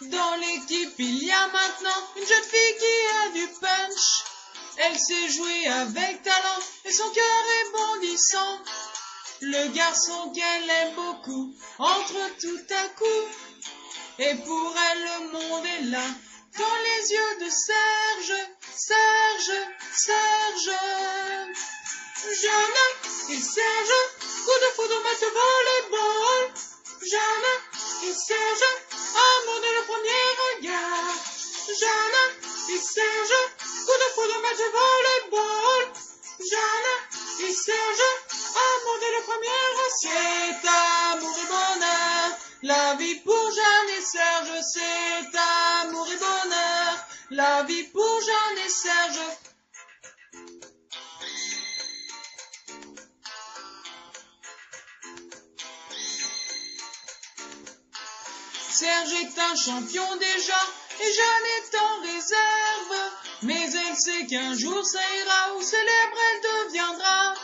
Dans l'équipe, il y a maintenant une jeune fille qui a du punch. Elle sait jouer avec talent et son cœur est bondissant. Le garçon qu'elle aime beaucoup entre tout à coup. Et pour elle, le monde est là, dans les yeux de Serge, Serge, Serge. Jeanne et Serge, coup de foudre, match de volleyball. Jeanne et Serge, amour de. Jeanne et Serge, coup de foudre, match de volleyball. Jeanne et Serge, amour le premier. C'est amour et bonheur, la vie pour Jeanne et Serge. C'est amour et bonheur, la vie pour Jeanne et Serge. Serge est un champion déjà et Jeanne qu'un jour ça ira où célèbre elle deviendra.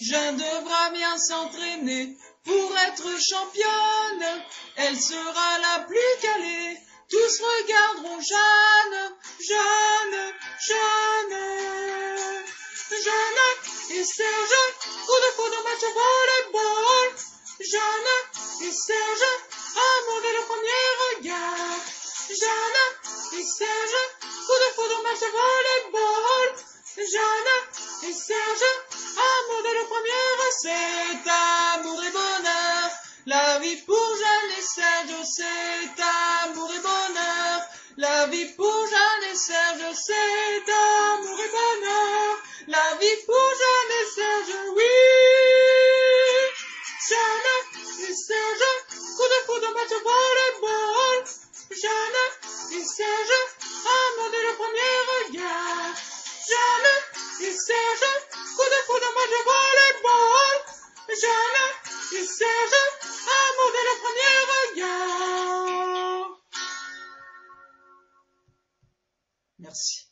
Jeanne devra bien s'entraîner pour être championne. Elle sera la plus calée. Tous regarderont Jeanne, Jeanne, Jeanne. Jeanne et Serge, coup de foudre match au volleyball. Jeanne et Serge, vie pour Jeanne et Serge, c'est amour et bonheur. La vie pour Jeanne et Serge, c'est amour et bonheur. La vie pour Jeanne et Serge, oui. Jeanne et Serge, coup de foudre, match au volleyball. Jeanne et Serge, amour dès le premier regard. Jeanne et Serge, coup de foudre, match au volleyball. Jeanne et Serge, premier regard. Merci.